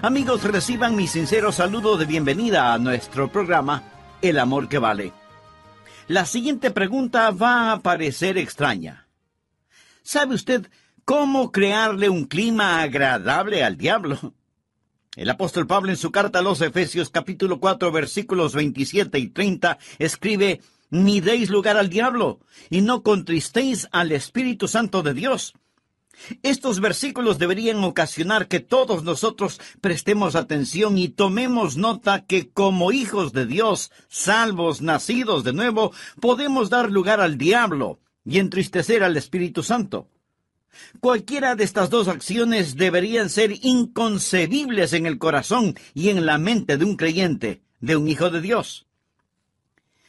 Amigos, reciban mi sincero saludo de bienvenida a nuestro programa El Amor que Vale. La siguiente pregunta va a parecer extraña. ¿Sabe usted cómo crearle un clima agradable al diablo? El apóstol Pablo en su carta a los Efesios capítulo 4 versículos 27 y 30 escribe, Ni deis lugar al diablo, y no contristéis al Espíritu Santo de Dios estos versículos deberían ocasionar que todos nosotros prestemos atención y tomemos nota que como hijos de Dios, salvos, nacidos de nuevo, podemos dar lugar al diablo y entristecer al Espíritu Santo. Cualquiera de estas dos acciones deberían ser inconcebibles en el corazón y en la mente de un creyente, de un hijo de Dios.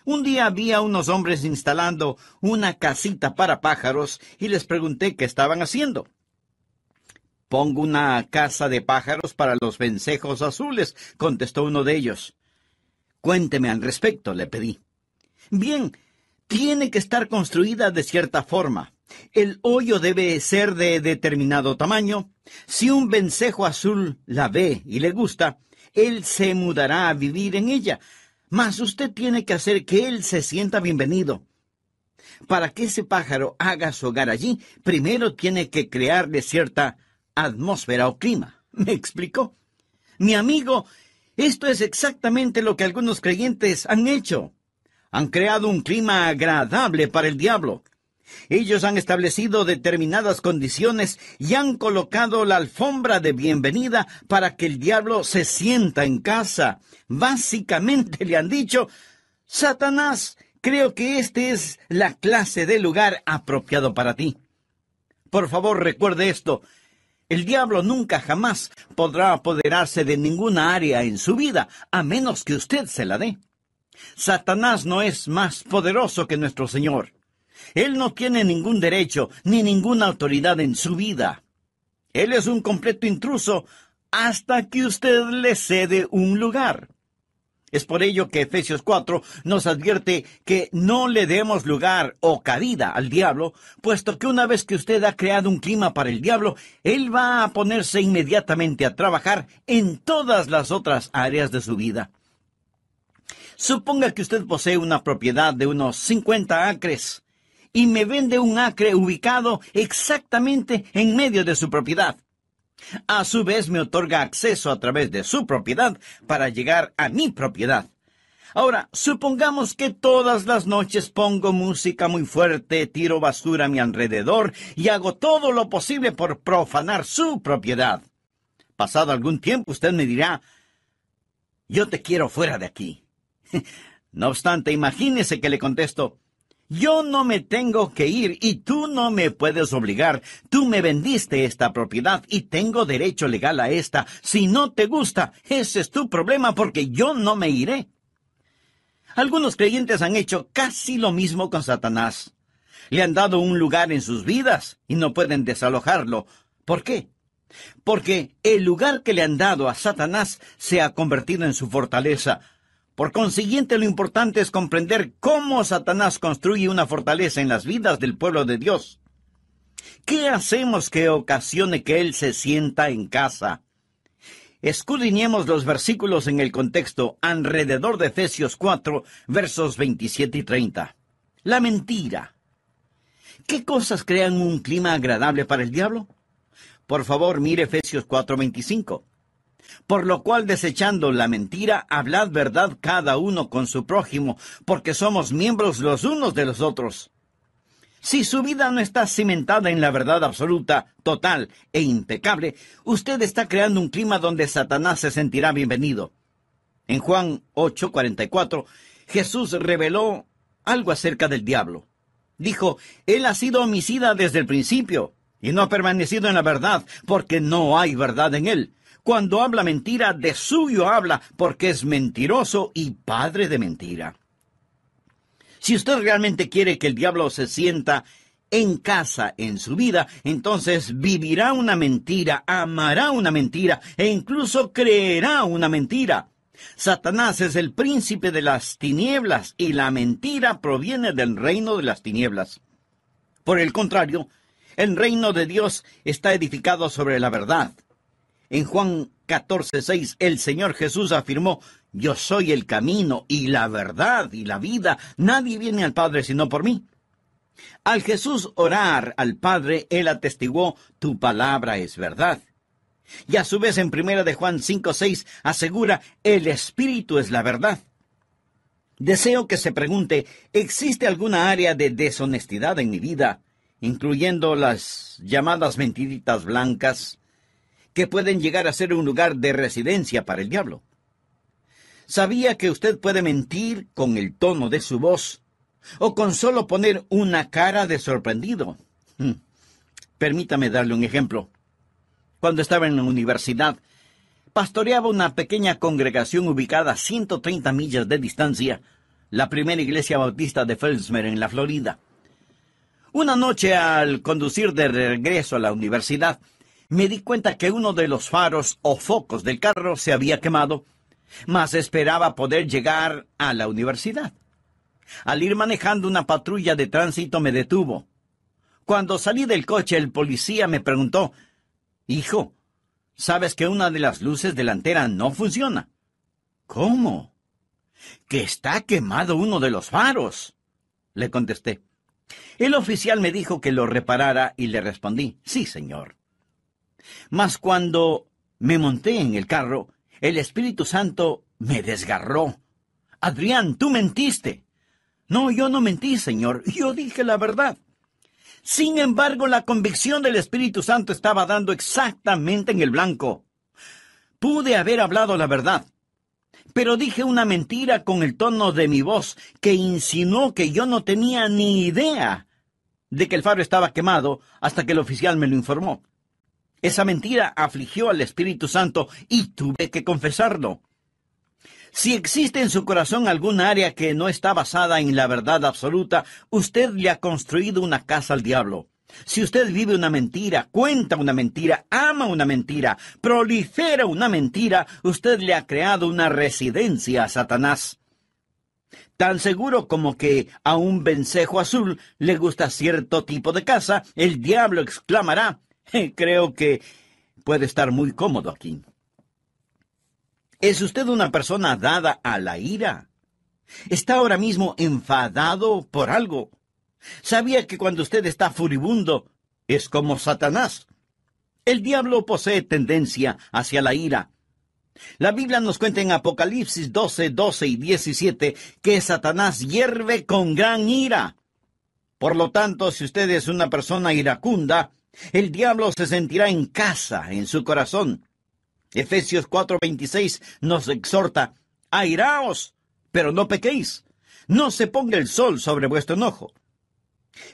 Un día había unos hombres instalando una casita para pájaros y les pregunté qué estaban haciendo. Pongo una casa de pájaros para los vencejos azules, contestó uno de ellos. Cuénteme al respecto, le pedí. Bien, tiene que estar construida de cierta forma. El hoyo debe ser de determinado tamaño. Si un vencejo azul la ve y le gusta, él se mudará a vivir en ella, mas usted tiene que hacer que él se sienta bienvenido. Para que ese pájaro haga su hogar allí, primero tiene que crearle cierta atmósfera o clima. ¿Me explicó? Mi amigo, esto es exactamente lo que algunos creyentes han hecho. Han creado un clima agradable para el diablo. Ellos han establecido determinadas condiciones y han colocado la alfombra de bienvenida para que el diablo se sienta en casa. Básicamente le han dicho, Satanás, creo que este es la clase de lugar apropiado para ti. Por favor, recuerde esto. El diablo nunca jamás podrá apoderarse de ninguna área en su vida, a menos que usted se la dé. Satanás no es más poderoso que nuestro Señor. Él no tiene ningún derecho ni ninguna autoridad en su vida. Él es un completo intruso hasta que usted le cede un lugar. Es por ello que Efesios 4 nos advierte que no le demos lugar o cabida al diablo, puesto que una vez que usted ha creado un clima para el diablo, él va a ponerse inmediatamente a trabajar en todas las otras áreas de su vida. Suponga que usted posee una propiedad de unos 50 acres y me vende un acre ubicado exactamente en medio de su propiedad. A su vez me otorga acceso a través de su propiedad para llegar a mi propiedad. Ahora, supongamos que todas las noches pongo música muy fuerte, tiro basura a mi alrededor y hago todo lo posible por profanar su propiedad. Pasado algún tiempo usted me dirá, yo te quiero fuera de aquí. no obstante, imagínese que le contesto, yo no me tengo que ir y tú no me puedes obligar. Tú me vendiste esta propiedad y tengo derecho legal a esta. Si no te gusta, ese es tu problema porque yo no me iré. Algunos creyentes han hecho casi lo mismo con Satanás. Le han dado un lugar en sus vidas y no pueden desalojarlo. ¿Por qué? Porque el lugar que le han dado a Satanás se ha convertido en su fortaleza, por consiguiente, lo importante es comprender cómo Satanás construye una fortaleza en las vidas del pueblo de Dios. ¿Qué hacemos que ocasione que Él se sienta en casa? Escudriñemos los versículos en el contexto alrededor de Efesios 4, versos 27 y 30. La mentira. ¿Qué cosas crean un clima agradable para el diablo? Por favor, mire Efesios 4, 25. Por lo cual, desechando la mentira, hablad verdad cada uno con su prójimo, porque somos miembros los unos de los otros. Si su vida no está cimentada en la verdad absoluta, total e impecable, usted está creando un clima donde Satanás se sentirá bienvenido. En Juan 8:44, Jesús reveló algo acerca del diablo. Dijo, Él ha sido homicida desde el principio, y no ha permanecido en la verdad, porque no hay verdad en él. Cuando habla mentira, de suyo habla, porque es mentiroso y padre de mentira. Si usted realmente quiere que el diablo se sienta en casa en su vida, entonces vivirá una mentira, amará una mentira e incluso creerá una mentira. Satanás es el príncipe de las tinieblas y la mentira proviene del reino de las tinieblas. Por el contrario, el reino de Dios está edificado sobre la verdad. En Juan 14:6 el Señor Jesús afirmó, Yo soy el camino y la verdad y la vida. Nadie viene al Padre sino por mí. Al Jesús orar al Padre, él atestiguó, Tu palabra es verdad. Y a su vez en primera de Juan 5:6 asegura, El Espíritu es la verdad. Deseo que se pregunte, ¿existe alguna área de deshonestidad en mi vida, incluyendo las llamadas mentiritas blancas, que pueden llegar a ser un lugar de residencia para el diablo? ¿Sabía que usted puede mentir con el tono de su voz o con solo poner una cara de sorprendido? Hmm. Permítame darle un ejemplo. Cuando estaba en la universidad, pastoreaba una pequeña congregación ubicada a 130 millas de distancia, la primera iglesia bautista de Felsmer en la Florida. Una noche al conducir de regreso a la universidad, me di cuenta que uno de los faros o focos del carro se había quemado, mas esperaba poder llegar a la universidad. Al ir manejando una patrulla de tránsito me detuvo. Cuando salí del coche el policía me preguntó, Hijo, ¿sabes que una de las luces delantera no funciona? ¿Cómo? Que está quemado uno de los faros. Le contesté. El oficial me dijo que lo reparara y le respondí, sí, señor. Mas cuando me monté en el carro, el Espíritu Santo me desgarró. Adrián, tú mentiste. No, yo no mentí, señor. Yo dije la verdad. Sin embargo, la convicción del Espíritu Santo estaba dando exactamente en el blanco. Pude haber hablado la verdad, pero dije una mentira con el tono de mi voz que insinuó que yo no tenía ni idea de que el faro estaba quemado hasta que el oficial me lo informó. Esa mentira afligió al Espíritu Santo y tuve que confesarlo. Si existe en su corazón alguna área que no está basada en la verdad absoluta, usted le ha construido una casa al diablo. Si usted vive una mentira, cuenta una mentira, ama una mentira, prolifera una mentira, usted le ha creado una residencia a Satanás. Tan seguro como que a un vencejo azul le gusta cierto tipo de casa, el diablo exclamará, creo que puede estar muy cómodo aquí. ¿Es usted una persona dada a la ira? ¿Está ahora mismo enfadado por algo? ¿Sabía que cuando usted está furibundo es como Satanás? El diablo posee tendencia hacia la ira. La Biblia nos cuenta en Apocalipsis 12, 12 y 17 que Satanás hierve con gran ira. Por lo tanto, si usted es una persona iracunda, el diablo se sentirá en casa en su corazón. Efesios 4:26 nos exhorta, airaos, pero no pequéis. No se ponga el sol sobre vuestro enojo.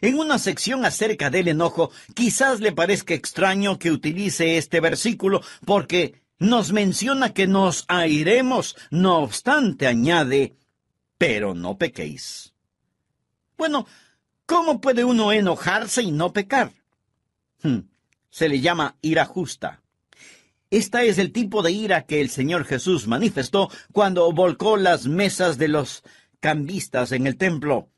En una sección acerca del enojo, quizás le parezca extraño que utilice este versículo porque nos menciona que nos airemos, no obstante añade, pero no pequéis. Bueno, ¿cómo puede uno enojarse y no pecar? Hmm, se le llama ira justa. Esta es el tipo de ira que el Señor Jesús manifestó cuando volcó las mesas de los cambistas en el templo.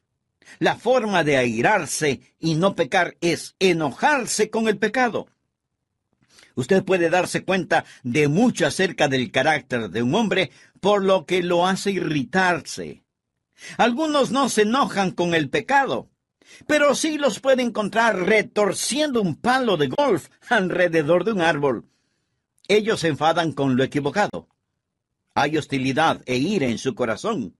La forma de airarse y no pecar es enojarse con el pecado. Usted puede darse cuenta de mucho acerca del carácter de un hombre por lo que lo hace irritarse. Algunos no se enojan con el pecado, pero sí los puede encontrar retorciendo un palo de golf alrededor de un árbol. Ellos se enfadan con lo equivocado. Hay hostilidad e ira en su corazón.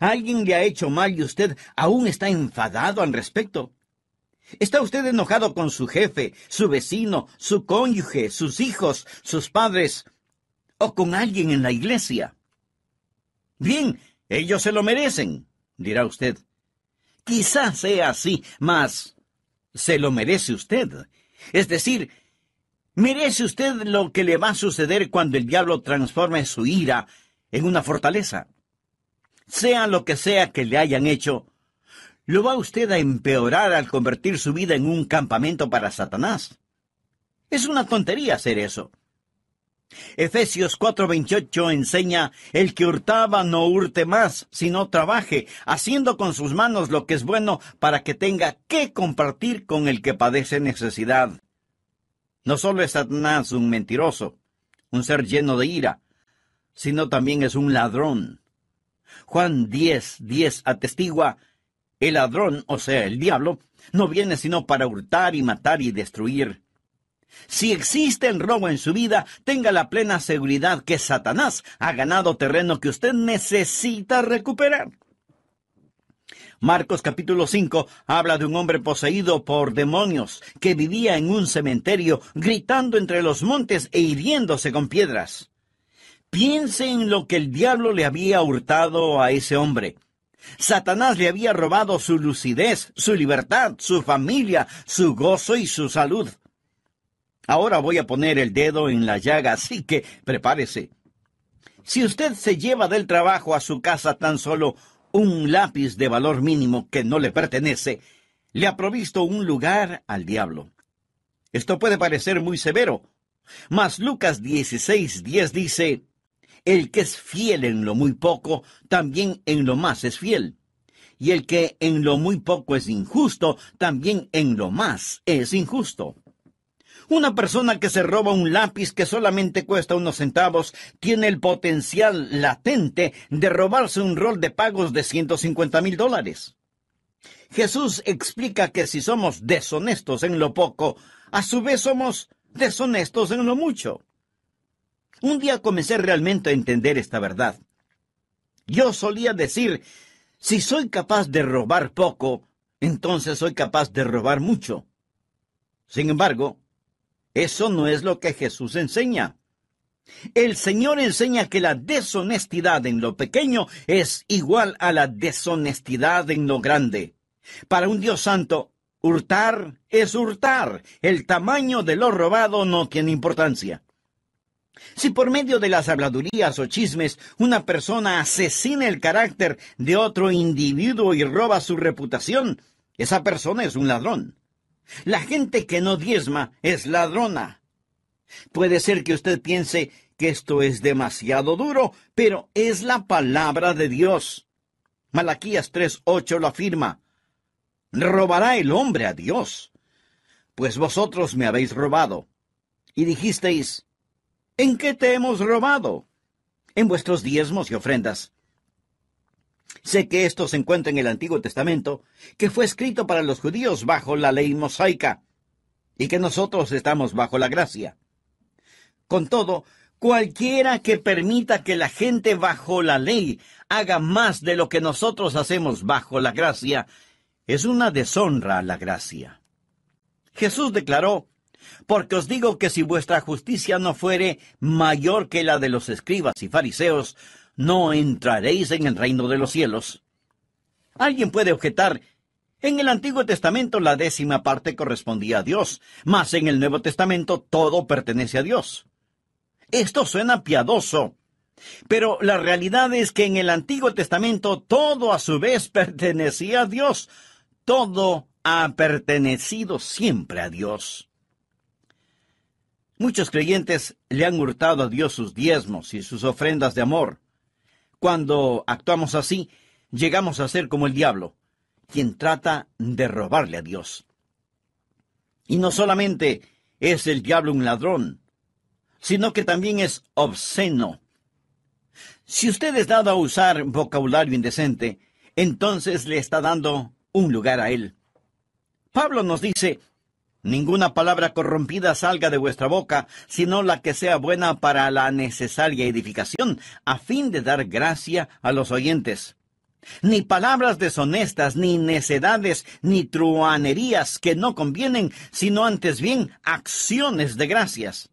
Alguien le ha hecho mal y usted aún está enfadado al respecto. ¿Está usted enojado con su jefe, su vecino, su cónyuge, sus hijos, sus padres o con alguien en la iglesia? Bien, ellos se lo merecen, dirá usted. Quizás sea así, mas se lo merece usted. Es decir, merece usted lo que le va a suceder cuando el diablo transforme su ira en una fortaleza sea lo que sea que le hayan hecho, lo va usted a empeorar al convertir su vida en un campamento para Satanás. Es una tontería hacer eso. Efesios 4:28 enseña, el que hurtaba no hurte más, sino trabaje, haciendo con sus manos lo que es bueno para que tenga que compartir con el que padece necesidad. No solo es Satanás un mentiroso, un ser lleno de ira, sino también es un ladrón. Juan 10, 10 atestigua, el ladrón, o sea, el diablo, no viene sino para hurtar y matar y destruir. Si existe el robo en su vida, tenga la plena seguridad que Satanás ha ganado terreno que usted necesita recuperar. Marcos capítulo 5 habla de un hombre poseído por demonios que vivía en un cementerio gritando entre los montes e hiriéndose con piedras. Piense en lo que el diablo le había hurtado a ese hombre. Satanás le había robado su lucidez, su libertad, su familia, su gozo y su salud. Ahora voy a poner el dedo en la llaga, así que prepárese. Si usted se lleva del trabajo a su casa tan solo un lápiz de valor mínimo que no le pertenece, le ha provisto un lugar al diablo. Esto puede parecer muy severo, mas Lucas 16:10 dice, El que es fiel en lo muy poco, también en lo más es fiel. Y el que en lo muy poco es injusto, también en lo más es injusto. Una persona que se roba un lápiz que solamente cuesta unos centavos tiene el potencial latente de robarse un rol de pagos de 150 mil dólares. Jesús explica que si somos deshonestos en lo poco, a su vez somos deshonestos en lo mucho. Un día comencé realmente a entender esta verdad. Yo solía decir, si soy capaz de robar poco, entonces soy capaz de robar mucho. Sin embargo, eso no es lo que Jesús enseña. El Señor enseña que la deshonestidad en lo pequeño es igual a la deshonestidad en lo grande. Para un Dios santo, hurtar es hurtar. El tamaño de lo robado no tiene importancia. Si por medio de las habladurías o chismes una persona asesina el carácter de otro individuo y roba su reputación, esa persona es un ladrón. La gente que no diezma es ladrona. Puede ser que usted piense que esto es demasiado duro, pero es la palabra de Dios. Malaquías 3:8 lo afirma. ¿Robará el hombre a Dios? Pues vosotros me habéis robado. Y dijisteis, ¿en qué te hemos robado? En vuestros diezmos y ofrendas. Sé que esto se encuentra en el Antiguo Testamento, que fue escrito para los judíos bajo la ley mosaica, y que nosotros estamos bajo la gracia. Con todo, cualquiera que permita que la gente bajo la ley haga más de lo que nosotros hacemos bajo la gracia, es una deshonra a la gracia. Jesús declaró, porque os digo que si vuestra justicia no fuere mayor que la de los escribas y fariseos, no entraréis en el reino de los cielos. Alguien puede objetar, en el Antiguo Testamento la décima parte correspondía a Dios, mas en el Nuevo Testamento todo pertenece a Dios. Esto suena piadoso, pero la realidad es que en el Antiguo Testamento todo a su vez pertenecía a Dios. Todo ha pertenecido siempre a Dios. Muchos creyentes le han hurtado a Dios sus diezmos y sus ofrendas de amor. Cuando actuamos así, llegamos a ser como el diablo, quien trata de robarle a Dios. Y no solamente es el diablo un ladrón, sino que también es obsceno. Si usted es dado a usar vocabulario indecente, entonces le está dando un lugar a él. Pablo nos dice, Ninguna palabra corrompida salga de vuestra boca, sino la que sea buena para la necesaria edificación, a fin de dar gracia a los oyentes. Ni palabras deshonestas, ni necedades, ni truanerías que no convienen, sino antes bien acciones de gracias.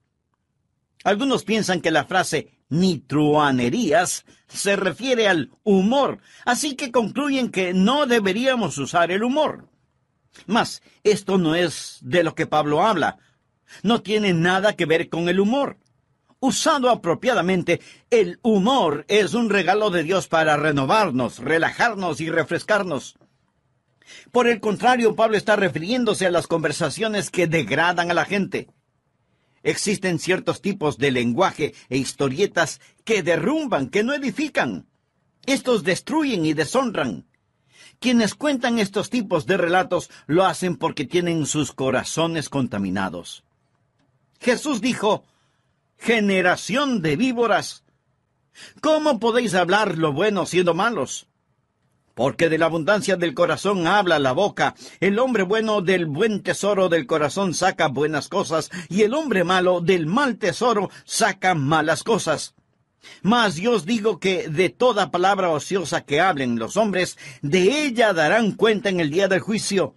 Algunos piensan que la frase ni truanerías se refiere al humor, así que concluyen que no deberíamos usar el humor. Mas esto no es de lo que Pablo habla. No tiene nada que ver con el humor. Usado apropiadamente, el humor es un regalo de Dios para renovarnos, relajarnos y refrescarnos. Por el contrario, Pablo está refiriéndose a las conversaciones que degradan a la gente. Existen ciertos tipos de lenguaje e historietas que derrumban, que no edifican. Estos destruyen y deshonran. Quienes cuentan estos tipos de relatos lo hacen porque tienen sus corazones contaminados. Jesús dijo, generación de víboras. ¿Cómo podéis hablar lo bueno siendo malos? Porque de la abundancia del corazón habla la boca. El hombre bueno del buen tesoro del corazón saca buenas cosas, y el hombre malo del mal tesoro saca malas cosas. Mas yo os digo que de toda palabra ociosa que hablen los hombres, de ella darán cuenta en el día del juicio.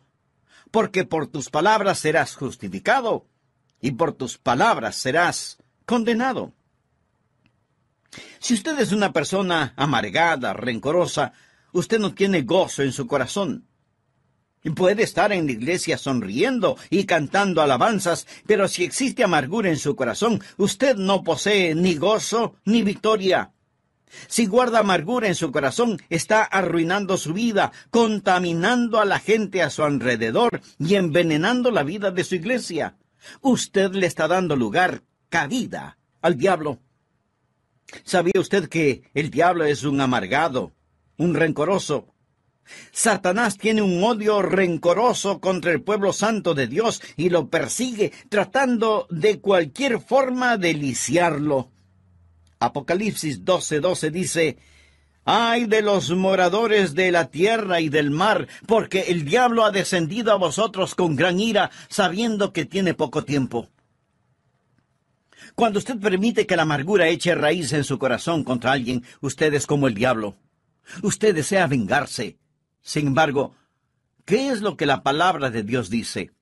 Porque por tus palabras serás justificado, y por tus palabras serás condenado. Si usted es una persona amargada, rencorosa, usted no tiene gozo en su corazón. Puede estar en la iglesia sonriendo y cantando alabanzas, pero si existe amargura en su corazón, usted no posee ni gozo ni victoria. Si guarda amargura en su corazón, está arruinando su vida, contaminando a la gente a su alrededor y envenenando la vida de su iglesia. Usted le está dando lugar, cabida, al diablo. ¿Sabía usted que el diablo es un amargado, un rencoroso? Satanás tiene un odio rencoroso contra el pueblo santo de Dios y lo persigue tratando de cualquier forma de lisiarlo. Apocalipsis 12:12 dice, Ay de los moradores de la tierra y del mar, porque el diablo ha descendido a vosotros con gran ira, sabiendo que tiene poco tiempo. Cuando usted permite que la amargura eche raíz en su corazón contra alguien, usted es como el diablo. Usted desea vengarse. Sin embargo, ¿qué es lo que la palabra de Dios dice?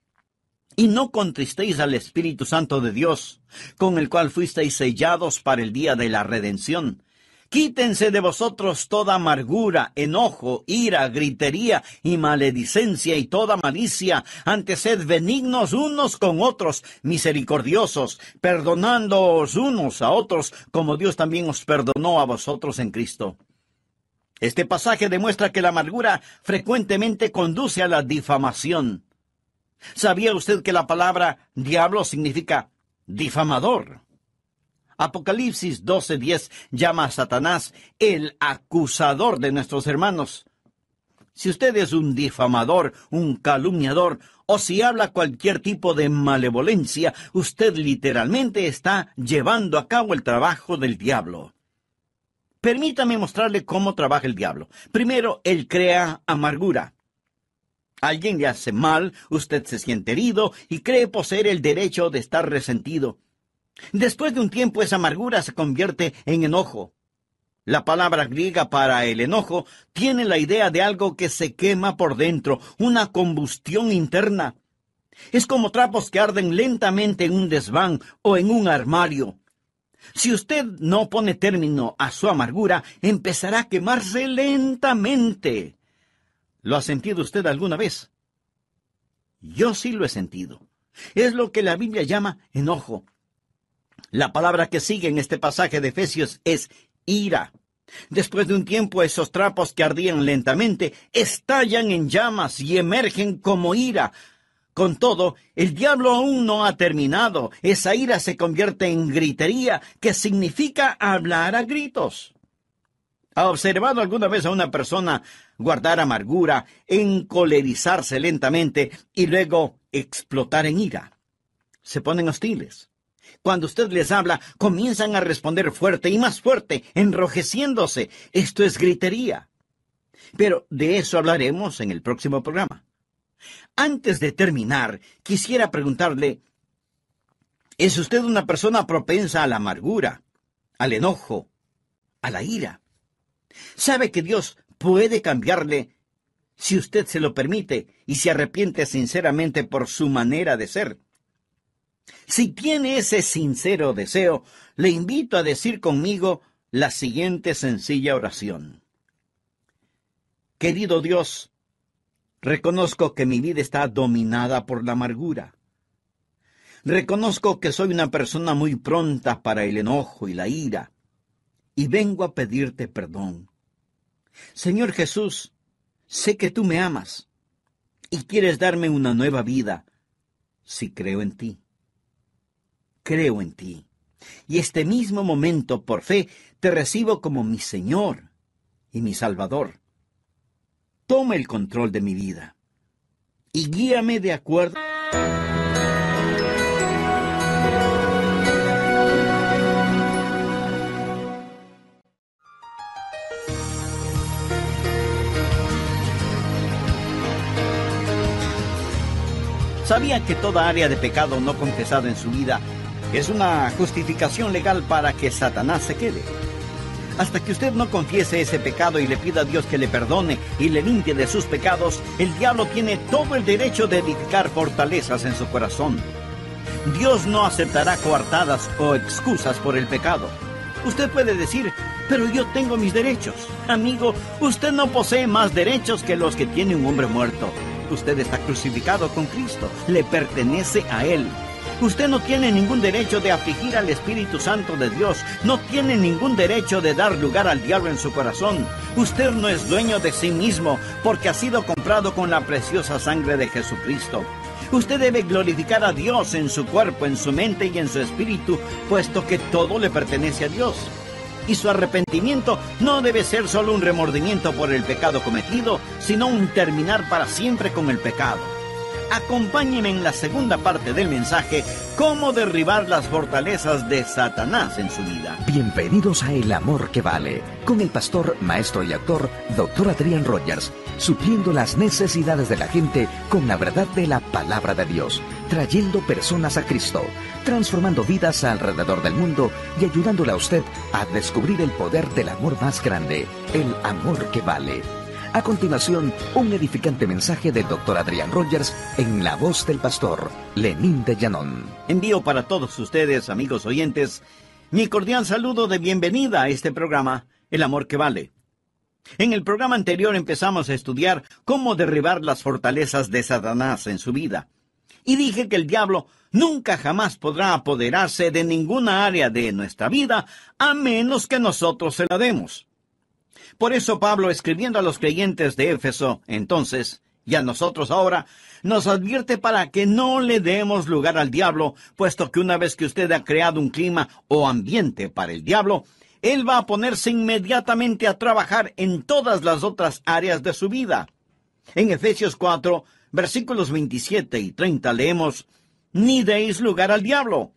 Y no contristéis al Espíritu Santo de Dios, con el cual fuisteis sellados para el día de la redención. Quítense de vosotros toda amargura, enojo, ira, gritería y maledicencia y toda malicia. Antes sed benignos unos con otros, misericordiosos, perdonándoos unos a otros, como Dios también os perdonó a vosotros en Cristo. Este pasaje demuestra que la amargura frecuentemente conduce a la difamación. ¿Sabía usted que la palabra diablo significa difamador? Apocalipsis 12:10 llama a Satanás el acusador de nuestros hermanos. Si usted es un difamador, un calumniador, o si habla cualquier tipo de malevolencia, usted literalmente está llevando a cabo el trabajo del diablo. Permítame mostrarle cómo trabaja el diablo. Primero, él crea amargura. Alguien le hace mal, usted se siente herido y cree poseer el derecho de estar resentido. Después de un tiempo esa amargura se convierte en enojo. La palabra griega para el enojo tiene la idea de algo que se quema por dentro, una combustión interna. Es como trapos que arden lentamente en un desván o en un armario. Si usted no pone término a su amargura, empezará a quemarse lentamente. ¿Lo ha sentido usted alguna vez? Yo sí lo he sentido. Es lo que la Biblia llama enojo. La palabra que sigue en este pasaje de Efesios es ira. Después de un tiempo esos trapos que ardían lentamente estallan en llamas y emergen como ira. Con todo, el diablo aún no ha terminado. Esa ira se convierte en gritería, que significa hablar a gritos. ¿Ha observado alguna vez a una persona guardar amargura, encolerizarse lentamente y luego explotar en ira? Se ponen hostiles. Cuando usted les habla, comienzan a responder fuerte y más fuerte, enrojeciéndose. Esto es gritería. Pero de eso hablaremos en el próximo programa. Antes de terminar, quisiera preguntarle, ¿es usted una persona propensa a la amargura, al enojo, a la ira? ¿Sabe que Dios puede cambiarle si usted se lo permite y se arrepiente sinceramente por su manera de ser? Si tiene ese sincero deseo, le invito a decir conmigo la siguiente sencilla oración. Querido Dios, reconozco que mi vida está dominada por la amargura. Reconozco que soy una persona muy pronta para el enojo y la ira, y vengo a pedirte perdón. Señor Jesús, sé que tú me amas y quieres darme una nueva vida si creo en ti creo en ti. Y este mismo momento, por fe, te recibo como mi Señor y mi Salvador toma el control de mi vida y guíame de acuerdo. ¿Sabía que toda área de pecado no confesado en su vida es una justificación legal para que Satanás se quede? Hasta que usted no confiese ese pecado y le pida a Dios que le perdone y le limpie de sus pecados, el diablo tiene todo el derecho de edificar fortalezas en su corazón. Dios no aceptará coartadas o excusas por el pecado. Usted puede decir, pero yo tengo mis derechos. Amigo, usted no posee más derechos que los que tiene un hombre muerto. Usted está crucificado con Cristo, le pertenece a Él. Usted no tiene ningún derecho de afligir al Espíritu Santo de Dios, no tiene ningún derecho de dar lugar al diablo en su corazón. Usted no es dueño de sí mismo porque ha sido comprado con la preciosa sangre de Jesucristo. Usted debe glorificar a Dios en su cuerpo, en su mente y en su espíritu, puesto que todo le pertenece a Dios. Y su arrepentimiento no debe ser solo un remordimiento por el pecado cometido, sino un terminar para siempre con el pecado. Acompáñeme en la segunda parte del mensaje, cómo derribar las fortalezas de Satanás en su vida. Bienvenidos a El Amor que Vale, con el pastor, maestro y actor, Dr. Adrián Rogers, supliendo las necesidades de la gente con la verdad de la palabra de Dios, trayendo personas a Cristo, transformando vidas alrededor del mundo y ayudándole a usted a descubrir el poder del amor más grande, el amor que vale. A continuación, un edificante mensaje del Dr. Adrián Rogers en la voz del pastor Lenín de Llanón. Envío para todos ustedes, amigos oyentes, mi cordial saludo de bienvenida a este programa, El Amor que Vale. En el programa anterior empezamos a estudiar cómo derribar las fortalezas de Satanás en su vida. Y dije que el diablo nunca jamás podrá apoderarse de ninguna área de nuestra vida a menos que nosotros se la demos. Por eso Pablo, escribiendo a los creyentes de Éfeso, entonces, y a nosotros ahora, nos advierte para que no le demos lugar al diablo, puesto que una vez que usted ha creado un clima o ambiente para el diablo, él va a ponerse inmediatamente a trabajar en todas las otras áreas de su vida. En Efesios 4, versículos 27 y 30 leemos, Ni deis lugar al diablo,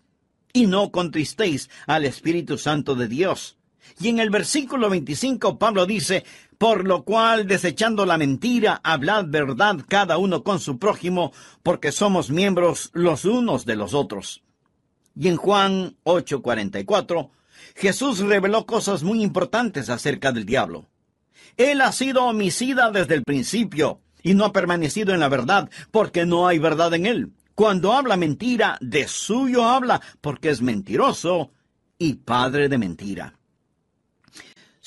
y no contristéis al Espíritu Santo de Dios y en el versículo 25 Pablo dice, por lo cual, desechando la mentira, hablad verdad cada uno con su prójimo, porque somos miembros los unos de los otros. Y en Juan 8:44, Jesús reveló cosas muy importantes acerca del diablo. Él ha sido homicida desde el principio y no ha permanecido en la verdad porque no hay verdad en él. Cuando habla mentira, de suyo habla porque es mentiroso y padre de mentira.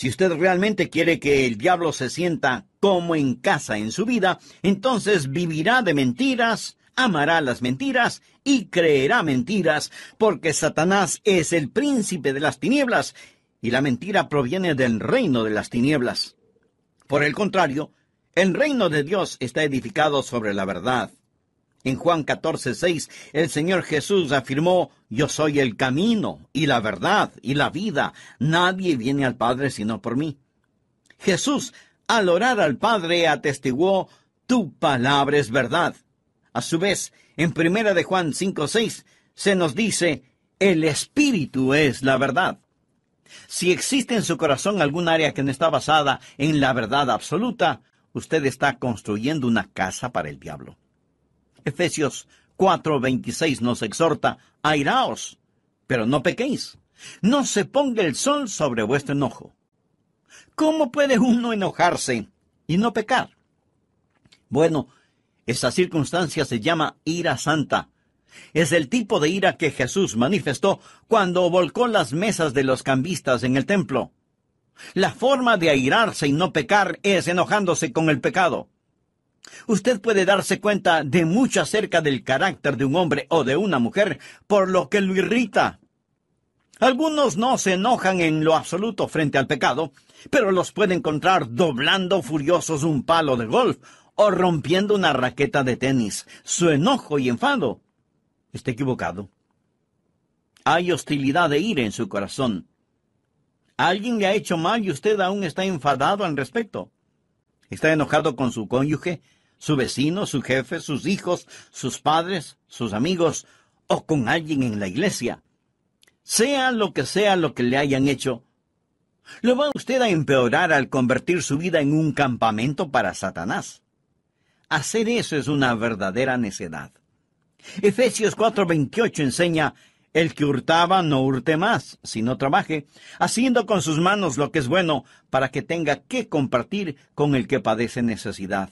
Si usted realmente quiere que el diablo se sienta como en casa en su vida, entonces vivirá de mentiras, amará las mentiras y creerá mentiras, porque Satanás es el príncipe de las tinieblas y la mentira proviene del reino de las tinieblas. Por el contrario, el reino de Dios está edificado sobre la verdad. En Juan 14, 6, el Señor Jesús afirmó, Yo soy el camino y la verdad y la vida. Nadie viene al Padre sino por mí. Jesús, al orar al Padre, atestiguó, Tu palabra es verdad. A su vez, en Primera de Juan 5, 6, se nos dice, El Espíritu es la verdad. Si existe en su corazón algún área que no está basada en la verdad absoluta, usted está construyendo una casa para el diablo. Efesios 4:26 nos exhorta, airaos, pero no pequéis. No se ponga el sol sobre vuestro enojo. ¿Cómo puede uno enojarse y no pecar? Bueno, esa circunstancia se llama ira santa. Es el tipo de ira que Jesús manifestó cuando volcó las mesas de los cambistas en el templo. La forma de airarse y no pecar es enojándose con el pecado. Usted puede darse cuenta de mucho acerca del carácter de un hombre o de una mujer por lo que lo irrita. Algunos no se enojan en lo absoluto frente al pecado, pero los puede encontrar doblando furiosos un palo de golf o rompiendo una raqueta de tenis. Su enojo y enfado está equivocado. Hay hostilidad de ira en su corazón. Alguien le ha hecho mal y usted aún está enfadado al respecto. Está enojado con su cónyuge, su vecino, su jefe, sus hijos, sus padres, sus amigos o con alguien en la iglesia. Sea lo que sea lo que le hayan hecho, ¿lo va usted a empeorar al convertir su vida en un campamento para Satanás? Hacer eso es una verdadera necedad. Efesios 4:28 enseña, el que hurtaba no hurte más, sino trabaje, haciendo con sus manos lo que es bueno, para que tenga que compartir con el que padece necesidad.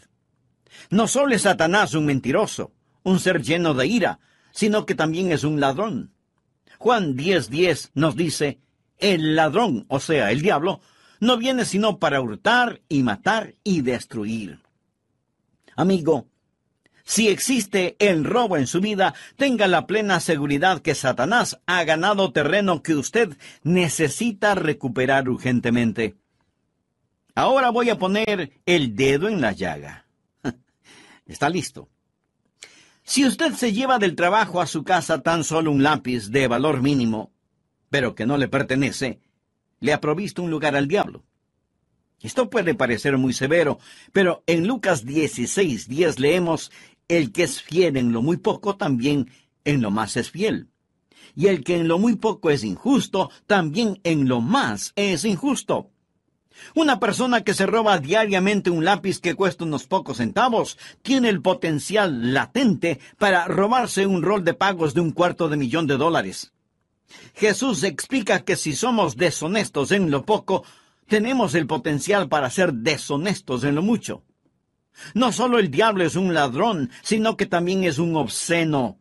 No solo es Satanás un mentiroso, un ser lleno de ira, sino que también es un ladrón. Juan 10:10 nos dice, el ladrón, o sea, el diablo, no viene sino para hurtar y matar y destruir. Amigo, si existe el robo en su vida, tenga la plena seguridad que Satanás ha ganado terreno que usted necesita recuperar urgentemente. Ahora voy a poner el dedo en la llaga. Está listo. Si usted se lleva del trabajo a su casa tan solo un lápiz de valor mínimo, pero que no le pertenece, le ha provisto un lugar al diablo. Esto puede parecer muy severo, pero en Lucas 16, 10 leemos, el que es fiel en lo muy poco, también en lo más es fiel. Y el que en lo muy poco es injusto, también en lo más es injusto. Una persona que se roba diariamente un lápiz que cuesta unos pocos centavos tiene el potencial latente para robarse un rol de pagos de un cuarto de millón de dólares. Jesús explica que si somos deshonestos en lo poco, tenemos el potencial para ser deshonestos en lo mucho. No solo el diablo es un ladrón, sino que también es un obsceno.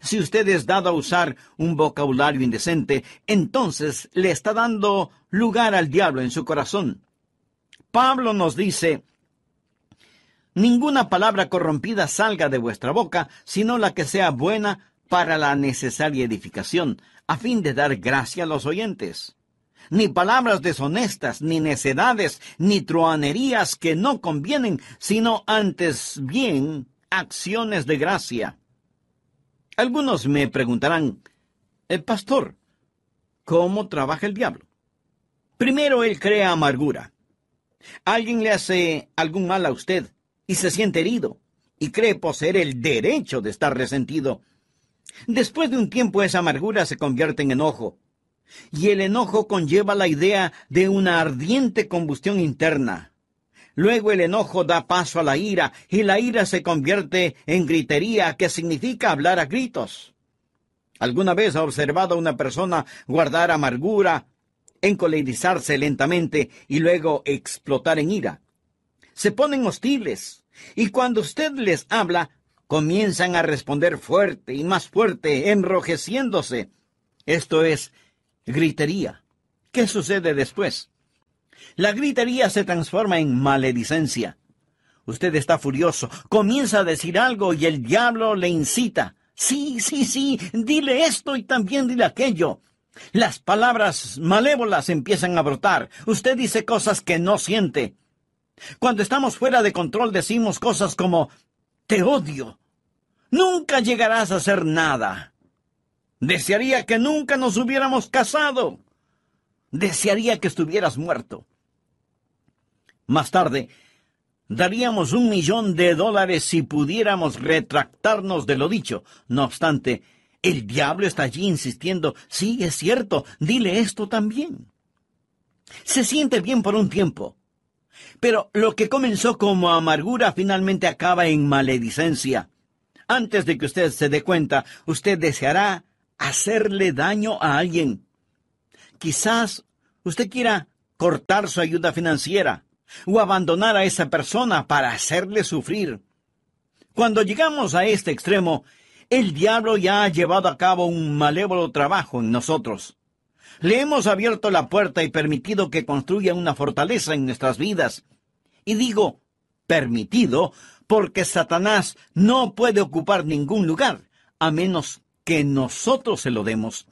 Si usted es dado a usar un vocabulario indecente, entonces le está dando lugar al diablo en su corazón. Pablo nos dice, Ninguna palabra corrompida salga de vuestra boca, sino la que sea buena para la necesaria edificación, a fin de dar gracia a los oyentes ni palabras deshonestas, ni necedades, ni truanerías que no convienen, sino antes bien acciones de gracia. Algunos me preguntarán, el pastor, ¿cómo trabaja el diablo? Primero, él crea amargura. Alguien le hace algún mal a usted y se siente herido y cree poseer el derecho de estar resentido. Después de un tiempo esa amargura se convierte en enojo y el enojo conlleva la idea de una ardiente combustión interna. Luego el enojo da paso a la ira y la ira se convierte en gritería, que significa hablar a gritos. ¿Alguna vez ha observado a una persona guardar amargura, encolerizarse lentamente y luego explotar en ira? Se ponen hostiles y cuando usted les habla, comienzan a responder fuerte y más fuerte, enrojeciéndose. Esto es gritería. ¿Qué sucede después? La gritería se transforma en maledicencia. Usted está furioso, comienza a decir algo y el diablo le incita. Sí, sí, sí, dile esto y también dile aquello. Las palabras malévolas empiezan a brotar. Usted dice cosas que no siente. Cuando estamos fuera de control decimos cosas como te odio. Nunca llegarás a hacer nada. Desearía que nunca nos hubiéramos casado. Desearía que estuvieras muerto. Más tarde, daríamos un millón de dólares si pudiéramos retractarnos de lo dicho. No obstante, el diablo está allí insistiendo, sí, es cierto, dile esto también. Se siente bien por un tiempo, pero lo que comenzó como amargura finalmente acaba en maledicencia. Antes de que usted se dé cuenta, usted deseará hacerle daño a alguien. Quizás usted quiera cortar su ayuda financiera o abandonar a esa persona para hacerle sufrir. Cuando llegamos a este extremo, el diablo ya ha llevado a cabo un malévolo trabajo en nosotros. Le hemos abierto la puerta y permitido que construya una fortaleza en nuestras vidas. Y digo, permitido, porque Satanás no puede ocupar ningún lugar, a menos que nosotros se lo demos.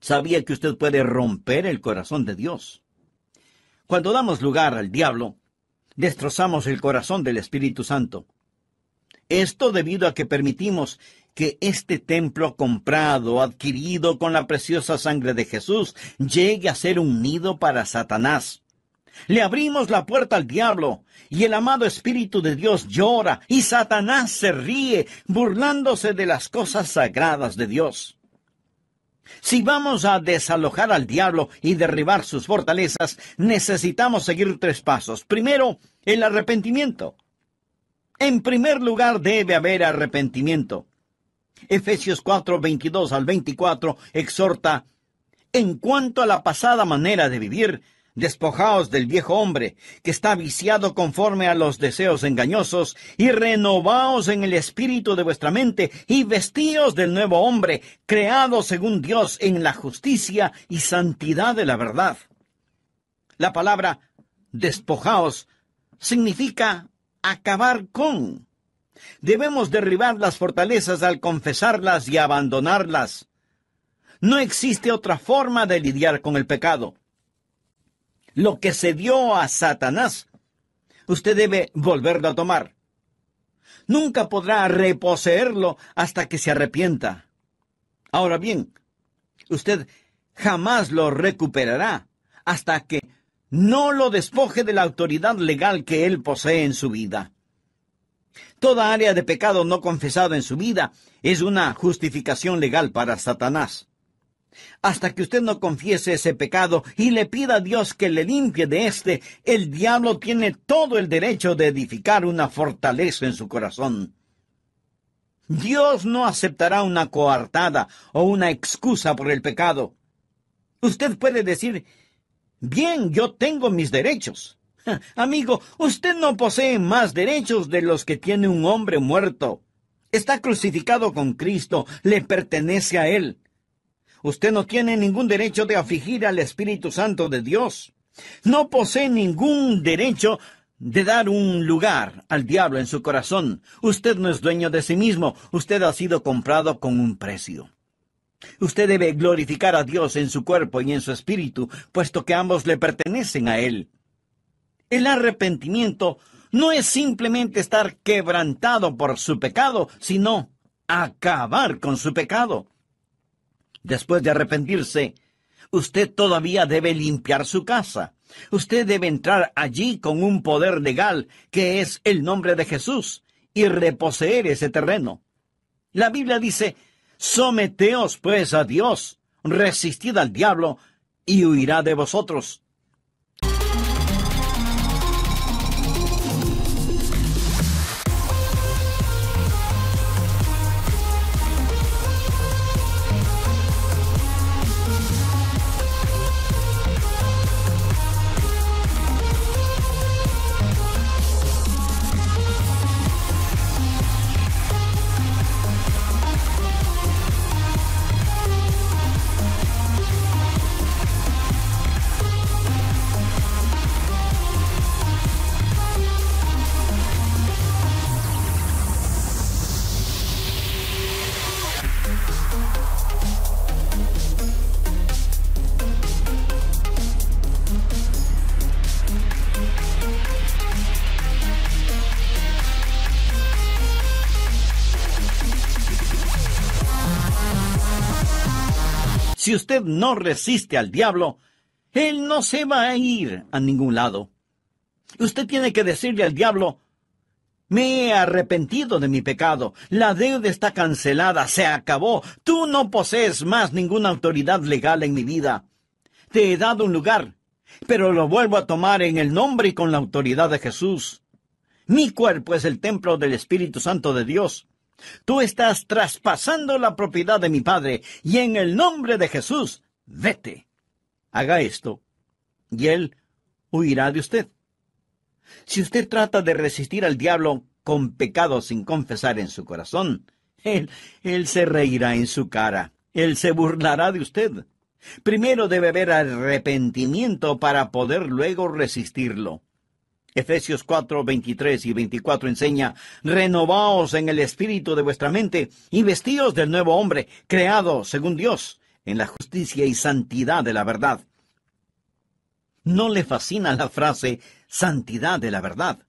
¿Sabía que usted puede romper el corazón de Dios? Cuando damos lugar al diablo, destrozamos el corazón del Espíritu Santo. Esto debido a que permitimos que este templo comprado, adquirido con la preciosa sangre de Jesús, llegue a ser un nido para Satanás. Le abrimos la puerta al diablo, y el amado Espíritu de Dios llora, y Satanás se ríe, burlándose de las cosas sagradas de Dios. Si vamos a desalojar al diablo y derribar sus fortalezas, necesitamos seguir tres pasos. Primero, el arrepentimiento. En primer lugar debe haber arrepentimiento. Efesios 4, 22 al 24 exhorta, en cuanto a la pasada manera de vivir, despojaos del viejo hombre, que está viciado conforme a los deseos engañosos, y renovaos en el espíritu de vuestra mente, y vestíos del nuevo hombre, creado según Dios en la justicia y santidad de la verdad. La palabra despojaos significa acabar con. Debemos derribar las fortalezas al confesarlas y abandonarlas. No existe otra forma de lidiar con el pecado. Lo que se dio a Satanás, usted debe volverlo a tomar. Nunca podrá reposeerlo hasta que se arrepienta. Ahora bien, usted jamás lo recuperará hasta que no lo despoje de la autoridad legal que él posee en su vida. Toda área de pecado no confesado en su vida es una justificación legal para Satanás. Hasta que usted no confiese ese pecado y le pida a Dios que le limpie de éste, el diablo tiene todo el derecho de edificar una fortaleza en su corazón. Dios no aceptará una coartada o una excusa por el pecado. Usted puede decir, bien, yo tengo mis derechos. Amigo, usted no posee más derechos de los que tiene un hombre muerto. Está crucificado con Cristo, le pertenece a Él. Usted no tiene ningún derecho de afligir al Espíritu Santo de Dios. No posee ningún derecho de dar un lugar al diablo en su corazón. Usted no es dueño de sí mismo, usted ha sido comprado con un precio. Usted debe glorificar a Dios en su cuerpo y en su espíritu, puesto que ambos le pertenecen a Él. El arrepentimiento no es simplemente estar quebrantado por su pecado, sino acabar con su pecado. Después de arrepentirse, usted todavía debe limpiar su casa. Usted debe entrar allí con un poder legal, que es el nombre de Jesús, y reposeer ese terreno. La Biblia dice, Someteos pues a Dios, resistid al diablo, y huirá de vosotros. Usted no resiste al diablo, él no se va a ir a ningún lado. Usted tiene que decirle al diablo, me he arrepentido de mi pecado, la deuda está cancelada, se acabó, tú no posees más ninguna autoridad legal en mi vida. Te he dado un lugar, pero lo vuelvo a tomar en el nombre y con la autoridad de Jesús. Mi cuerpo es el templo del Espíritu Santo de Dios. Tú estás traspasando la propiedad de mi Padre, y en el nombre de Jesús, vete. Haga esto, y él huirá de usted. Si usted trata de resistir al diablo con pecado sin confesar en su corazón, él, él se reirá en su cara, él se burlará de usted. Primero debe haber arrepentimiento para poder luego resistirlo. Efesios 4, 23 y 24 enseña, renovaos en el espíritu de vuestra mente y vestíos del nuevo hombre, creado según Dios, en la justicia y santidad de la verdad. ¿No le fascina la frase santidad de la verdad?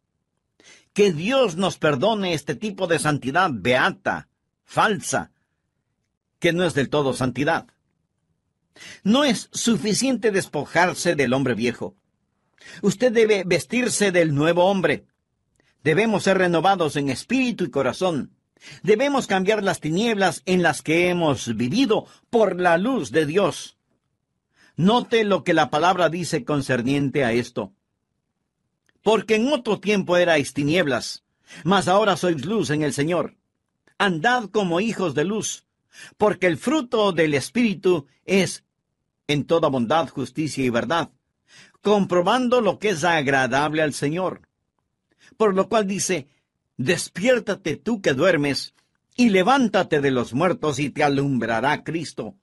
Que Dios nos perdone este tipo de santidad beata, falsa, que no es del todo santidad. No es suficiente despojarse del hombre viejo. Usted debe vestirse del nuevo hombre. Debemos ser renovados en espíritu y corazón. Debemos cambiar las tinieblas en las que hemos vivido por la luz de Dios. Note lo que la palabra dice concerniente a esto. Porque en otro tiempo erais tinieblas, Mas ahora sois luz en el Señor. Andad como hijos de luz, porque el fruto del Espíritu es en toda bondad, justicia y verdad, comprobando lo que es agradable al Señor. Por lo cual dice, despiértate tú que duermes, y levántate de los muertos y te alumbrará Cristo.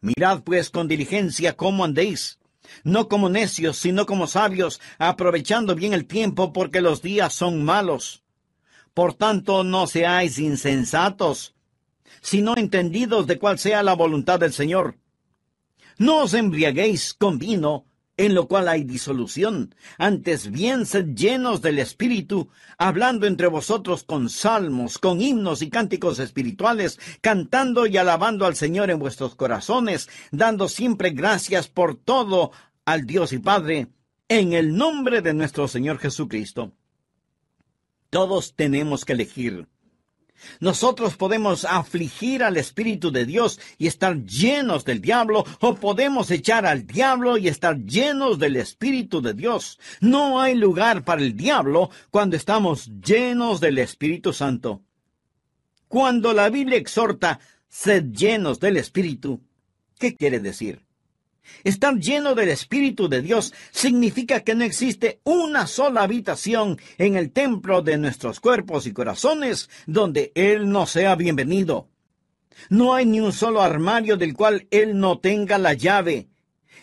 Mirad pues con diligencia cómo andéis, no como necios, sino como sabios, aprovechando bien el tiempo porque los días son malos. Por tanto, no seáis insensatos, sino entendidos de cuál sea la voluntad del Señor. No os embriaguéis con vino, en lo cual hay disolución. Antes bien sed llenos del Espíritu, hablando entre vosotros con salmos, con himnos y cánticos espirituales, cantando y alabando al Señor en vuestros corazones, dando siempre gracias por todo al Dios y Padre, en el nombre de nuestro Señor Jesucristo. Todos tenemos que elegir nosotros podemos afligir al Espíritu de Dios y estar llenos del diablo, o podemos echar al diablo y estar llenos del Espíritu de Dios. No hay lugar para el diablo cuando estamos llenos del Espíritu Santo. Cuando la Biblia exhorta, sed llenos del Espíritu, ¿qué quiere decir? Estar lleno del Espíritu de Dios significa que no existe una sola habitación en el templo de nuestros cuerpos y corazones donde Él no sea bienvenido. No hay ni un solo armario del cual Él no tenga la llave,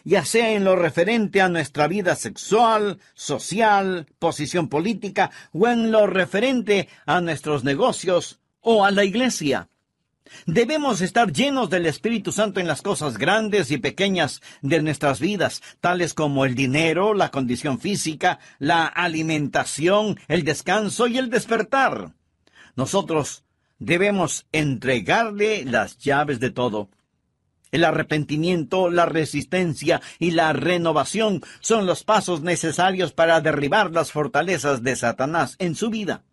ya sea en lo referente a nuestra vida sexual, social, posición política, o en lo referente a nuestros negocios o a la iglesia. Debemos estar llenos del Espíritu Santo en las cosas grandes y pequeñas de nuestras vidas, tales como el dinero, la condición física, la alimentación, el descanso y el despertar. Nosotros debemos entregarle las llaves de todo. El arrepentimiento, la resistencia y la renovación son los pasos necesarios para derribar las fortalezas de Satanás en su vida.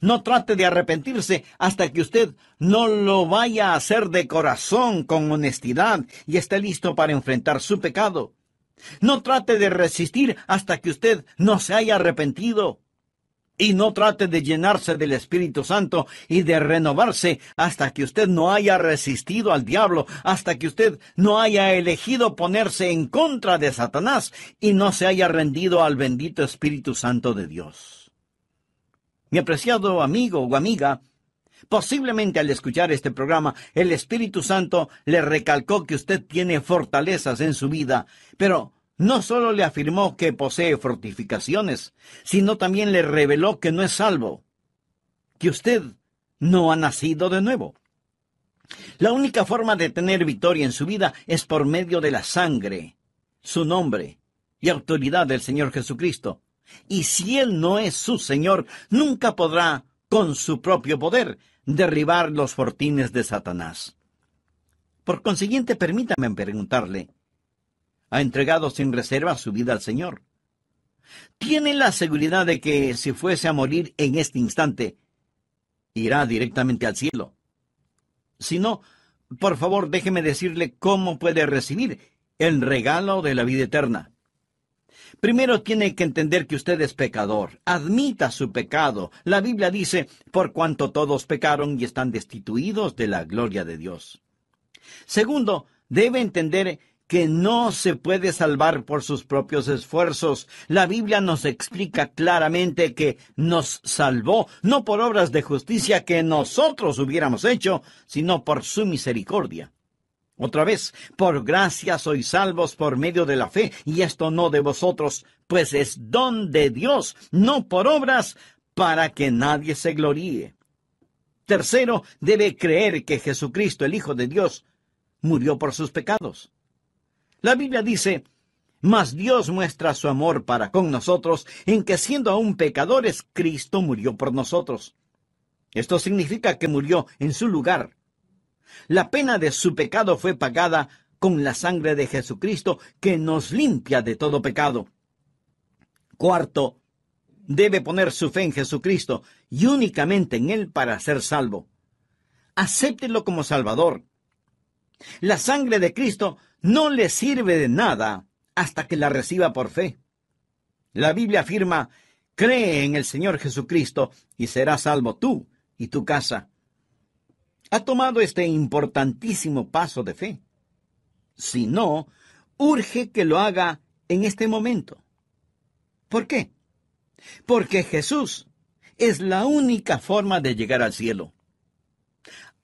No trate de arrepentirse hasta que usted no lo vaya a hacer de corazón, con honestidad, y esté listo para enfrentar su pecado. No trate de resistir hasta que usted no se haya arrepentido. Y no trate de llenarse del Espíritu Santo y de renovarse hasta que usted no haya resistido al diablo, hasta que usted no haya elegido ponerse en contra de Satanás y no se haya rendido al bendito Espíritu Santo de Dios. Mi apreciado amigo o amiga, posiblemente al escuchar este programa, el Espíritu Santo le recalcó que usted tiene fortalezas en su vida, pero no solo le afirmó que posee fortificaciones, sino también le reveló que no es salvo, que usted no ha nacido de nuevo. La única forma de tener victoria en su vida es por medio de la sangre, su nombre y autoridad del Señor Jesucristo. Y si Él no es su Señor, nunca podrá, con su propio poder, derribar los fortines de Satanás. Por consiguiente, permítame preguntarle, ¿ha entregado sin reserva su vida al Señor? ¿Tiene la seguridad de que si fuese a morir en este instante, irá directamente al cielo? Si no, por favor déjeme decirle cómo puede recibir el regalo de la vida eterna. Primero tiene que entender que usted es pecador. Admita su pecado. La Biblia dice, por cuanto todos pecaron y están destituidos de la gloria de Dios. Segundo, debe entender que no se puede salvar por sus propios esfuerzos. La Biblia nos explica claramente que nos salvó no por obras de justicia que nosotros hubiéramos hecho, sino por su misericordia. Otra vez, por gracia sois salvos por medio de la fe, y esto no de vosotros, pues es don de Dios, no por obras, para que nadie se gloríe. Tercero, debe creer que Jesucristo, el Hijo de Dios, murió por sus pecados. La Biblia dice, mas Dios muestra su amor para con nosotros en que siendo aún pecadores, Cristo murió por nosotros. Esto significa que murió en su lugar la pena de su pecado fue pagada con la sangre de Jesucristo que nos limpia de todo pecado. Cuarto, debe poner su fe en Jesucristo y únicamente en Él para ser salvo. Acéptelo como Salvador. La sangre de Cristo no le sirve de nada hasta que la reciba por fe. La Biblia afirma Cree en el Señor Jesucristo y serás salvo tú y tu casa. Ha tomado este importantísimo paso de fe. Si no, urge que lo haga en este momento. ¿Por qué? Porque Jesús es la única forma de llegar al cielo.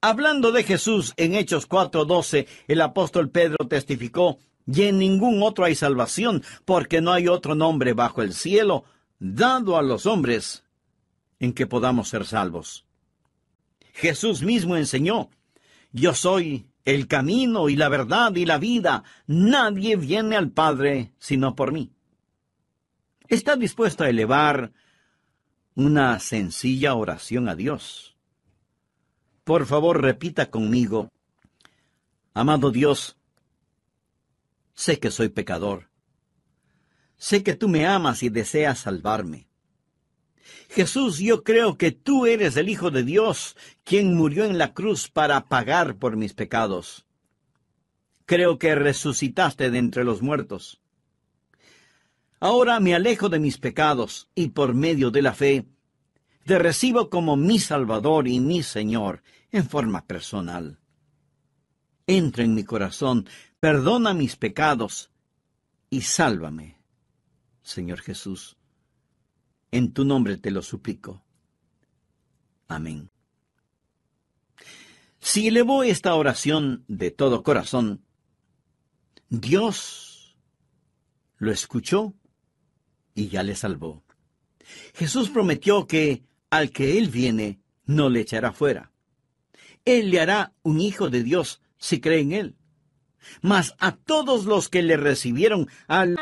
Hablando de Jesús en Hechos 4:12, el apóstol Pedro testificó, y en ningún otro hay salvación, porque no hay otro nombre bajo el cielo dado a los hombres en que podamos ser salvos. Jesús mismo enseñó, yo soy el camino y la verdad y la vida, nadie viene al Padre sino por mí. ¿Está dispuesto a elevar una sencilla oración a Dios? Por favor, repita conmigo, Amado Dios, sé que soy pecador Sé que tú me amas y deseas salvarme. Jesús, yo creo que tú eres el Hijo de Dios, quien murió en la cruz para pagar por mis pecados. Creo que resucitaste de entre los muertos. Ahora me alejo de mis pecados y por medio de la fe te recibo como mi Salvador y mi Señor en forma personal. Entra en mi corazón, perdona mis pecados y sálvame. Señor Jesús. En tu nombre te lo suplico. Amén. Si elevó esta oración de todo corazón, Dios lo escuchó y ya le salvó. Jesús prometió que al que Él viene, no le echará fuera. Él le hará un hijo de Dios si cree en Él. Mas a todos los que le recibieron al